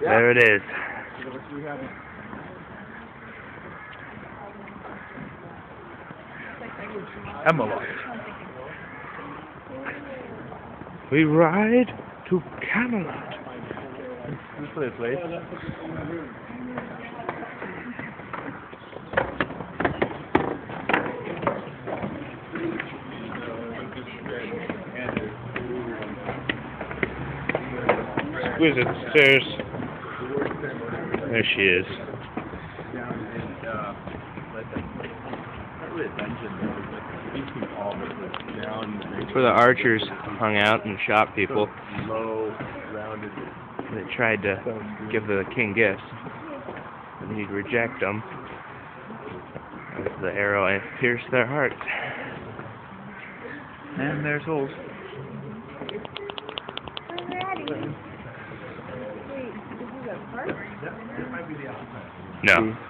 There it is. Emma. We ride to Camelot. This place, between all of it was down. It's where the archers hung out and shot people. They tried to give the king gifts, and he'd reject them. As the arrow pierced their hearts. And there's holes. No.